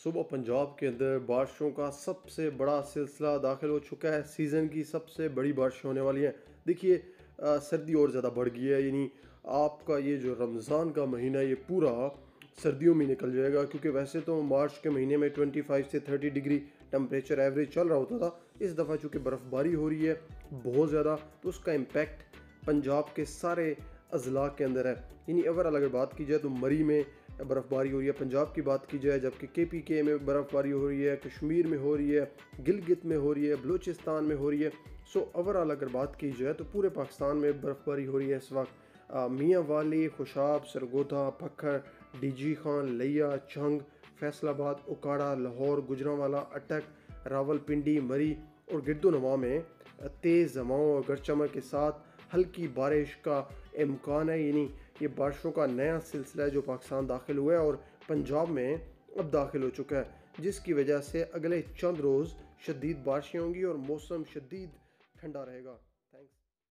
सुबह पंजाब के अंदर बारिशों का सबसे बड़ा सिलसिला दाखिल हो चुका है। सीज़न की सबसे बड़ी बारिश होने वाली है। देखिए सर्दी और ज़्यादा बढ़ गई है, यानी आपका ये जो रमज़ान का महीना ये पूरा सर्दियों में निकल जाएगा, क्योंकि वैसे तो मार्च के महीने में 25 से 30 डिग्री टेम्परेचर एवरेज चल रहा होता था। इस दफ़ा चूँकि बर्फ़बारी हो रही है बहुत ज़्यादा तो उसका इम्पेक्ट पंजाब के सारे अजला के अंदर है। यानी ओवरऑल अगर बात की जाए तो मरी में बर्फ़बारी हो रही है। पंजाब की बात की जाए, जबकि के पी के में बर्फ़बारी हो रही है, कश्मीर में हो रही है, गिलगित में हो रही है, बलूचिस्तान में हो रही है। सो ओवरऑल अगर बात की जाए तो पूरे पाकिस्तान में बर्फ़बारी हो रही है इस वक्त। मियाँ वाली, खुशाब, सरगोधा पखर डीजी खान लिया चंग, फैसलाबाद, उकाड़ा, लाहौर, गुजरावाला, अटक, रावलपिंडी, मरी और गिरदोनवा में तेज़ हवाओं और गरचमक के साथ हल्की बारिश का इम्कान है। यानी ये बारिशों का नया सिलसिला है जो पाकिस्तान दाखिल हुआ है और पंजाब में अब दाखिल हो चुका है, जिसकी वजह से अगले चंद रोज़ शदीद बारिशें होंगी और मौसम शदीद ठंडा रहेगा।